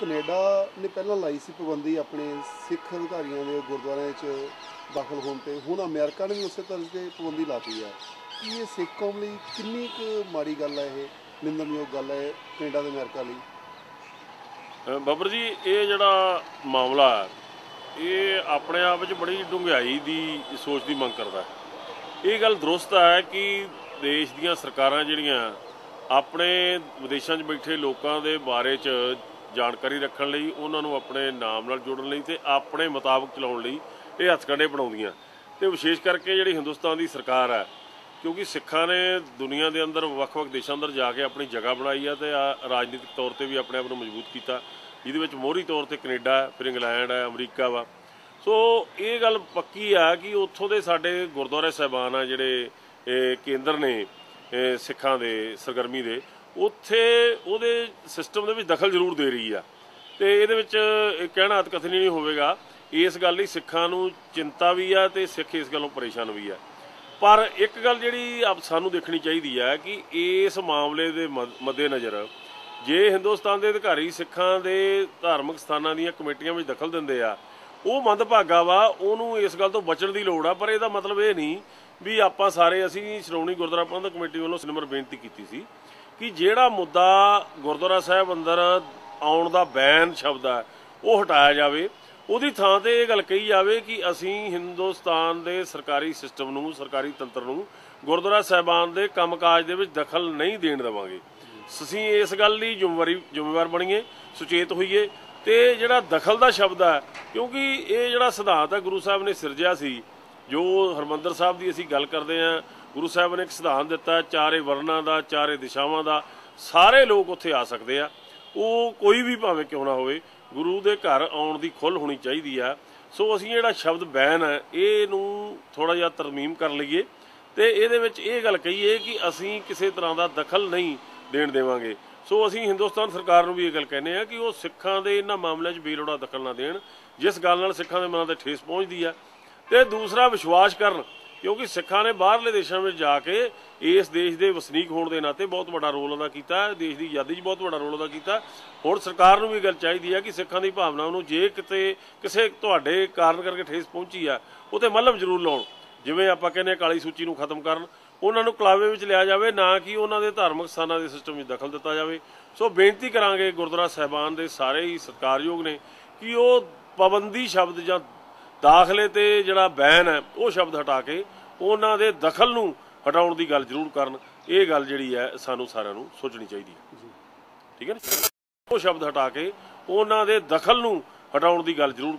Canada ਨੇ ਪਹਿਲਾਂ ਲਾਈ ਸੀ ਪਾਬੰਦੀ ਆਪਣੇ ਸਿੱਖ ਅਧਿਕਾਰੀਆਂ ਦੇ ਗੁਰਦੁਆਰਿਆਂ 'ਚ ਦਾਖਲ ਹੋਣ ਤੇ। ਹੁਣ ਅਮਰੀਕਾ ਨੇ ਵੀ ਉਸੇ ਤਰ੍ਹਾਂ ਤੇ ਪਾਬੰਦੀ ਲਾਤੀ ਹੈ। ਕੀ ਇਹ ਸਿੱਖ ਕੌਮ ਲਈ ਕਿੰਨੀ ਕੁ ਮਾੜੀ ਗੱਲ ਹੈ ਇਹ? ਨਿੰਦਣਯੋਗ ਗੱਲ ਹੈ ਕੈਨੇਡਾ ਤੇ ਅਮਰੀਕਾ ਲਈ। ਬਾਬਰ ਜੀ, ਇਹ ਜਿਹੜਾ ਮਾਮਲਾ ਹੈ, ਇਹ ਆਪਣੇ ਆਪ ਵਿੱਚ ਬੜੀ ਡੂੰਘਾਈ ਦੀ ਸੋਚ ਦੀ ਮੰਗ ਕਰਦਾ ਹੈ। ਇਹ ਗੱਲ ਦਰੁਸਤ ਹੈ ਕਿ ਦੇਸ਼ ਦੀਆਂ ਸਰਕਾਰਾਂ ਜਿਹੜੀਆਂ ਆਪਣੇ ਵਿਦੇਸ਼ਾਂ 'ਚ ਬੈਠੇ ਲੋਕਾਂ ਦੇ ਬਾਰੇ 'ਚ ਜਾਣਕਾਰੀ ਰੱਖਣ ਲਈ, ਉਹਨਾਂ ਨੂੰ ਆਪਣੇ ਨਾਮ ਨਾਲ ਜੋੜਨ ਲਈ ਤੇ ਆਪਣੇ ਮੁਤਾਬਕ ਚਲਾਉਣ ਲਈ ਇਹ ਹੱਥਕੰਡੇ ਬਣਾਉਂਦੀਆਂ। ਤੇ ਵਿਸ਼ੇਸ਼ ਕਰਕੇ ਜਿਹੜੀ ਹਿੰਦੁਸਤਾਨ ਦੀ ਸਰਕਾਰ ਹੈ, ਕਿਉਂਕਿ ਸਿੱਖਾਂ ਨੇ ਦੁਨੀਆ ਦੇ ਅੰਦਰ ਵੱਖ-ਵੱਖ ਦੇਸ਼ਾਂ ਅੰਦਰ ਜਾ ਕੇ ਆਪਣੀ ਜਗ੍ਹਾ ਬਣਾਈ ਆ ਤੇ ਆ ਰਾਜਨੀਤਿਕ ਤੌਰ ਤੇ ਵੀ ਆਪਣੇ ਆਪ ਨੂੰ ਮਜ਼ਬੂਤ ਕੀਤਾ। ਜਿਹਦੇ ਵਿੱਚ ਮੋਹਰੀ ਤੌਰ ਤੇ ਕੈਨੇਡਾ, ਫਿਰ ਇੰਗਲੈਂਡ ਹੈ ਅਮਰੀਕਾ ਵਾ। ਸੋ ਇਹ ਗੱਲ ਪੱਕੀ ਆ ਕਿ ਉੱਥੋਂ ਦੇ ਸਾਡੇ ਗੁਰਦੁਆਰੇ ਸਾਹਿਬਾਨ ਆ ਜਿਹੜੇ ਕੇਂਦਰ ਨੇ ਸਿੱਖਾਂ ਦੇ, ਸਰਗਰਮੀ ਦੇ। ਉੱਥੇ ਉਹਦੇ ਸਿਸਟਮ ਦੇ ਵਿੱਚ ਦਖਲ ਜ਼ਰੂਰ ਦੇ ਰਹੀ ਆ। ਤੇ ਇਹਦੇ ਵਿੱਚ ਇਹ ਕਹਿਣਾ ਅਤਕਥਨੀ ਨਹੀਂ ਹੋਵੇਗਾ, ਇਸ ਗੱਲ ਲਈ ਸਿੱਖਾਂ ਨੂੰ ਚਿੰਤਾ ਵੀ ਆ ਤੇ ਸਿੱਖ ਇਸ ਗੱਲੋਂ ਪਰੇਸ਼ਾਨ ਵੀ ਆ। ਪਰ ਇੱਕ ਗੱਲ ਜਿਹੜੀ ਆਪ ਸਾਨੂੰ ਦੇਖਣੀ ਚਾਹੀਦੀ ਹੈ ਕਿ ਇਸ ਮਾਮਲੇ ਦੇ ਮੱਦ- ਮੱਦੇਨਜ਼ਰ ਜੇ ਹਿੰਦੁਸਤਾਨ ਦੇ ਅਧਿਕਾਰੀ ਸਿੱਖਾਂ ਦੇ ਧਾਰਮਿਕ ਸਥਾਨਾਂ ਦੀਆਂ ਕਮੇਟੀਆਂ ਵਿੱਚ ਦਖਲ ਦਿੰਦੇ ਆ ਉਹ ਮੰਦਭਾਗਾ ਵਾ, ਉਹਨੂੰ ਇਸ ਗੱਲ ਤੋਂ ਬਚਣ ਦੀ ਲੋੜ ਆ, ਪਰ ਇਹਦਾ ਮਤਲਬ ਇਹ ਨਹੀਂ ਵੀ ਆਪਾਂ ਸਾਰੇ ਅਸੀਂ ਸ਼੍ਰੋਮਣੀ ਗੁਰਦੁਆਰਾ ਪ੍ਰਬੰਧਕ ਕਮੇਟੀ ਵੱਲੋਂ ਸਿਨਮਰ ਬੇਨਤੀ ਕੀਤੀ ਸੀ ਕਿ ਜਿਹੜਾ ਮੁੱਦਾ ਗੁਰਦੁਆਰਾ ਸਾਹਿਬ ਅੰਦਰ ਆਉਣ ਦਾ ਬੈਨ ਸ਼ਬਦ ਹੈ ਉਹ ਹਟਾਇਆ ਜਾਵੇ। ਉਹਦੀ ਥਾਂ ਤੇ ਇਹ ਗੱਲ ਕਹੀ ਜਾਵੇ ਕਿ ਅਸੀਂ ਹਿੰਦੁਸਤਾਨ ਦੇ ਸਰਕਾਰੀ ਸਿਸਟਮ ਨੂੰ, ਸਰਕਾਰੀ ਤੰਤਰ ਨੂੰ ਗੁਰਦੁਆਰਾ ਸਾਹਿਬਾਨ ਦੇ ਕੰਮਕਾਜ ਦੇ ਵਿੱਚ ਦਖਲ ਨਹੀਂ ਦੇਣ ਦੇਵਾਂਗੇ। ਅਸੀਂ ਇਸ ਗੱਲ ਲਈ ਜ਼ਿੰਮੇਵਾਰੀ ਜ਼ਿੰਮੇਵਾਰ ਬਣੀਏ, ਸੁਚੇਤ ਹੋਈਏ ਤੇ ਜਿਹੜਾ ਦਖਲ ਦਾ ਸ਼ਬਦ ਹੈ ਕਿਉਂਕਿ ਇਹ ਜਿਹੜਾ ਸਿਧਾਂਤ ਹੈ, ਗੁਰੂ ਸਾਹਿਬ ਨੇ ਸਿਰਜਿਆ ਸੀ, ਜੋ ਹਰਮੰਦਰ ਸਾਹਿਬ ਦੀ ਅਸੀਂ ਗੱਲ ਕਰਦੇ ਹਾਂ, ਗੁਰੂ ਸਾਹਿਬ ਨੇ ਇੱਕ ਸਿਧਾਂਤ ਦਿੱਤਾ, ਚਾਰੇ ਵਰਨਾਂ ਦਾ, ਚਾਰੇ ਦਿਸ਼ਾਵਾਂ ਦਾ, ਸਾਰੇ ਲੋਕ ਉੱਥੇ ਆ ਸਕਦੇ ਆ। ਉਹ ਕੋਈ ਵੀ ਭਾਵੇਂ ਕਿਉਂ ਨਾ ਹੋਵੇ, ਗੁਰੂ ਦੇ ਘਰ ਆਉਣ ਦੀ ਖੁੱਲ੍ਹ ਹੋਣੀ ਚਾਹੀਦੀ ਆ। ਸੋ ਅਸੀਂ ਜਿਹੜਾ ਸ਼ਬਦ ਬੈਨ ਹੈ ਇਹ ਨੂੰ ਥੋੜਾ ਜਿਹਾ ਤਰਮੀਮ ਕਰ ਲਈਏ ਤੇ ਇਹਦੇ ਵਿੱਚ ਇਹ ਗੱਲ ਕਹੀਏ ਕਿ ਅਸੀਂ ਕਿਸੇ ਤਰ੍ਹਾਂ ਦਾ ਦਖਲ ਨਹੀਂ ਦੇਣ ਦੇਵਾਂਗੇ। ਸੋ ਅਸੀਂ ਹਿੰਦੁਸਤਾਨ ਸਰਕਾਰ ਨੂੰ ਵੀ ਇਹ ਗੱਲ ਕਹਿੰਦੇ ਆ ਕਿ ਉਹ ਸਿੱਖਾਂ ਦੇ ਇਹਨਾਂ ਮਾਮਲਿਆਂ 'ਚ ਬੇਲੋੜਾ ਦਖਲ ਨਾ ਦੇਣ, ਜਿਸ ਗੱਲ ਨਾਲ ਸਿੱਖਾਂ ਦੇ ਮਨਾਂ ਤੇ ਠੇਸ ਪਹੁੰਚਦੀ ਆ। ਤੇ ਦੂਸਰਾ ਵਿਸ਼ਵਾਸ ਕਰਨ, ਕਿਉਂਕਿ ਸਿੱਖਾਂ ਨੇ ਬਾਹਰਲੇ ਦੇਸ਼ਾਂ ਵਿੱਚ ਜਾ ਕੇ ਇਸ ਦੇਸ਼ ਦੇ ਵਸਨੀਕ ਹੋਣ ਦੇ ਨਾਤੇ ਬਹੁਤ ਵੱਡਾ ਰੋਲ ਅਦਾ ਕੀਤਾ, ਦੇਸ਼ ਦੀ ਆਜ਼ਾਦੀ 'ਚ ਬਹੁਤ ਵੱਡਾ ਰੋਲ ਅਦਾ ਕੀਤਾ। ਹੁਣ ਸਰਕਾਰ ਨੂੰ ਵੀ ਗੱਲ ਚਾਹੀਦੀ ਹੈ ਕਿ ਸਿੱਖਾਂ ਦੀ ਭਾਵਨਾ ਨੂੰ ਜੇ ਕਿਤੇ ਕਿਸੇ ਤੁਹਾਡੇ ਕਾਰਨ ਕਰਕੇ ਠੇਸ ਪਹੁੰਚੀ ਆ ਉਹ ਤੇ ਮੱਲਮ ਜ਼ਰੂਰ ਲਾਉਣ। ਜਿਵੇਂ ਆਪਾਂ ਕਹਿੰਦੇ ਹਾਂ ਕਾਲੀ ਸੂਚੀ ਨੂੰ ਖਤਮ ਕਰਨ ਉਹਨਾਂ ਨੂੰ ਕਲਾਵੇ ਵਿੱਚ ਲਿਆ ਜਾਵੇ ਨਾ ਕਿ ਉਹਨਾਂ ਦੇ ਧਾਰਮਿਕ ਸਥਾਨਾਂ ਦੇ ਸਿਸਟਮ ਵਿੱਚ ਦਖਲ ਦਿੱਤਾ ਜਾਵੇ। ਸੋ ਬੇਨਤੀ ਕਰਾਂਗੇ ਗੁਰਦੁਆਰਾ ਸਾਹਿਬਾਨ ਦੇ ਸਾਰੇ ਹੀ ਸਤਿਕਾਰਯੋਗ ਨੇ ਕਿ ਉਹ ਪਾਬੰਦੀ ਸ਼ਬਦ ਜਾਂ ਦਾਖਲੇ ਤੇ ਜਿਹੜਾ ਬੈਨ ਹੈ ਉਹ ਸ਼ਬਦ ਹਟਾ ਕੇ ਉਹਨਾਂ ਦੇ ਦਖਲ ਨੂੰ ਹਟਾਉਣ ਦੀ ਗੱਲ ਜ਼ਰੂਰ ਕਰਨ। ਇਹ ਗੱਲ ਜਿਹੜੀ ਹੈ ਸਾਨੂੰ ਸਾਰਿਆਂ ਨੂੰ ਸੋਚਣੀ ਚਾਹੀਦੀ ਹੈ। ਠੀਕ ਹੈ ਨਾ? ਉਹ ਸ਼ਬਦ ਹਟਾ ਕੇ ਉਹਨਾਂ ਦੇ ਦਖਲ ਨੂੰ ਹਟਾਉਣ ਦੀ ਗੱਲ ਜ਼ਰੂਰ